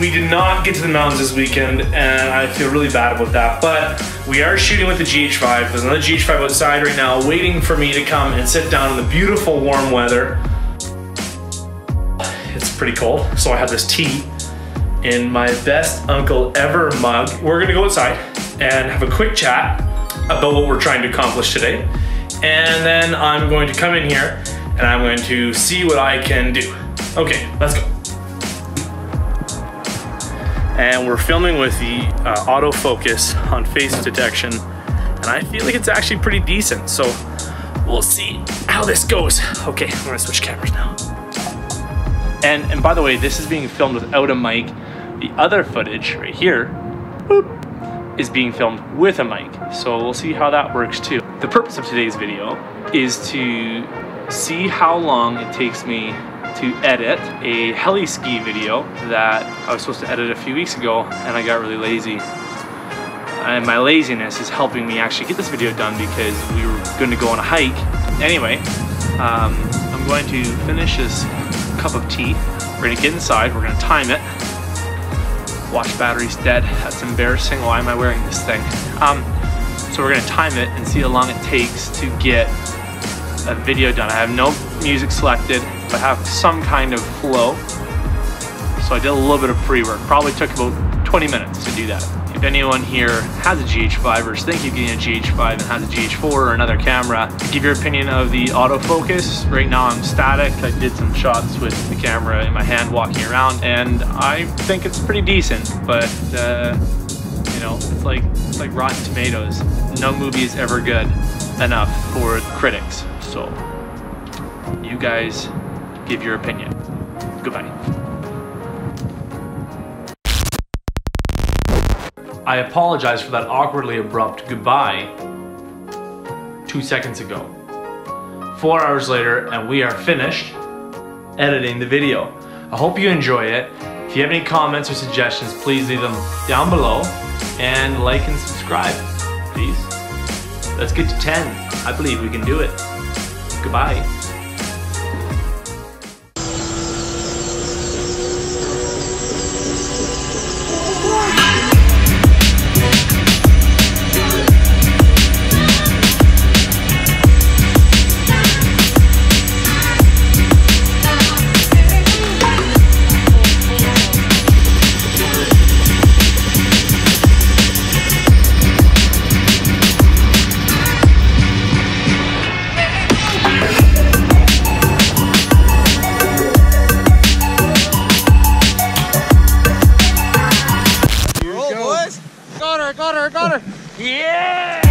we did not get to the mountains this weekend, and I feel really bad about that. But we are shooting with the GH5. There's another GH5 outside right now, waiting for me to come and sit down in the beautiful warm weather. It's pretty cold, so I have this tea in my best uncle ever mug. We're gonna go outside and have a quick chat about what we're trying to accomplish today. And then I'm going to come in here and I'm going to see what I can do. Okay, let's go. And we're filming with the uh, autofocus on face detection. And I feel like it's actually pretty decent. So we'll see how this goes. Okay, I'm gonna switch cameras now. And, and by the way, this is being filmed without a mic. The other footage right here boop, is being filmed with a mic. So we'll see how that works too. The purpose of today's video is to see how long it takes me to edit a heli ski video that I was supposed to edit a few weeks ago and I got really lazy. And my laziness is helping me actually get this video done because we were going to go on a hike. Anyway, um, I'm going to finish this cup of tea. We're going to get inside, we're going to time it. Watch battery's dead. That's embarrassing. Why am I wearing this thing? Um, so we're going to time it and see how long it takes to get a video done. I have no music selected, but have some kind of flow. So I did a little bit of pre-work. Probably took about 20 minutes to do that. If anyone here has a GH5 or is thinking of getting a GH5 and has a GH4 or another camera, give your opinion of the autofocus. Right now I'm static. I did some shots with the camera in my hand walking around and I think it's pretty decent, but uh, you know, it's like, it's like Rotten Tomatoes. No movie is ever good enough for critics. So you guys give your opinion. Goodbye. I apologize for that awkwardly abrupt goodbye two seconds ago. Four hours later, and we are finished editing the video. I hope you enjoy it. If you have any comments or suggestions, please leave them down below and like and subscribe, please. Let's get to 10. I believe we can do it. Goodbye. Got her, got her, got her. Yeah!